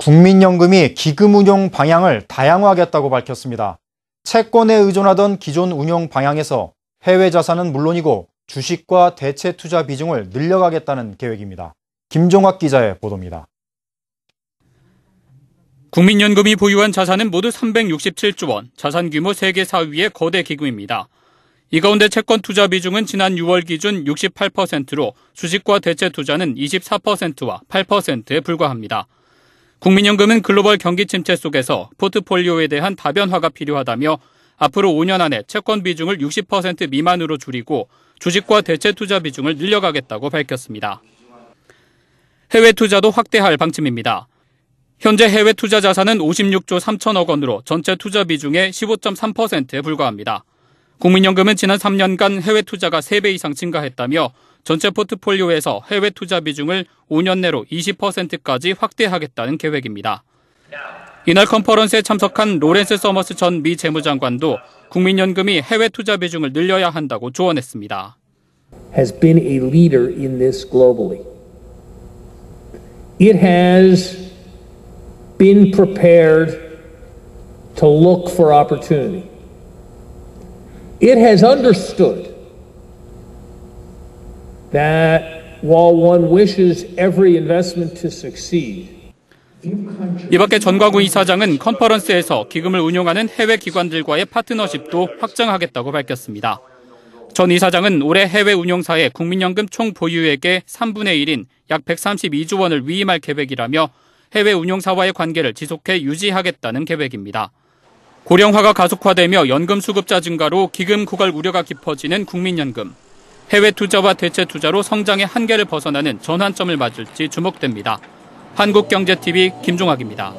국민연금이 기금 운용 방향을 다양화하겠다고 밝혔습니다. 채권에 의존하던 기존 운용 방향에서 해외 자산은 물론이고 주식과 대체 투자 비중을 늘려가겠다는 계획입니다. 김종학 기자의 보도입니다. 국민연금이 보유한 자산은 모두 367조 원, 자산 규모 세계 4위의 거대 기금입니다. 이 가운데 채권 투자 비중은 지난 6월 기준 68%로 주식과 대체 투자는 24%와 8%에 불과합니다. 국민연금은 글로벌 경기 침체 속에서 포트폴리오에 대한 다변화가 필요하다며 앞으로 5년 안에 채권 비중을 60% 미만으로 줄이고 주식과 대체 투자 비중을 늘려가겠다고 밝혔습니다. 해외 투자도 확대할 방침입니다. 현재 해외 투자 자산은 56조 3천억 원으로 전체 투자 비중의 15.3%에 불과합니다. 국민연금은 지난 3년간 해외 투자가 3배 이상 증가했다며 전체 포트폴리오에서 해외 투자 비중을 5년 내로 20%까지 확대하겠다는 계획입니다. 이날 컨퍼런스에 참석한 로렌스 서머스 전 미 재무장관도 국민연금이 해외 투자 비중을 늘려야 한다고 조언했습니다. has been a leader in this globally. It has been prepared to look for opportunity. It has understood that while one wishes every investment to succeed, 이 밖에 전광훈 이사장은 컨퍼런스에서 기금을 운용하는 해외 기관들과의 파트너십도 확장하겠다고 밝혔습니다. 전 이사장은 올해 해외 운용사의 국민연금 총 보유액의 3분의 1인 약 132조 원을 위임할 계획이라며 해외 운용사와의 관계를 지속해 유지하겠다는 계획입니다. 고령화가 가속화되며 연금 수급자 증가로 기금 고갈 우려가 깊어지는 국민연금. 해외 투자와 대체 투자로 성장의 한계를 벗어나는 전환점을 맞을지 주목됩니다. 한국경제TV 김종학입니다.